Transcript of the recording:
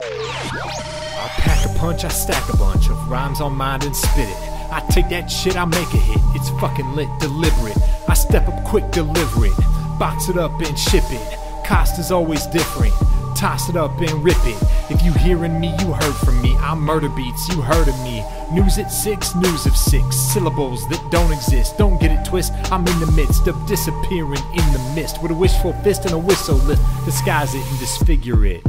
I pack a punch, I stack a bunch of rhymes on mind and spit it. I take that shit, I make a hit. It's fucking lit, deliberate. I step up quick, deliver it. Box it up and ship it. Cost is always different. Toss it up and rip it. If you hearing me, you heard from me. I murder beats, you heard of me. News at six, news of six. Syllables that don't exist. Don't get it twist. I'm in the midst of disappearing in the mist with a wishful fist and a whistle lift. Disguise it and disfigure it.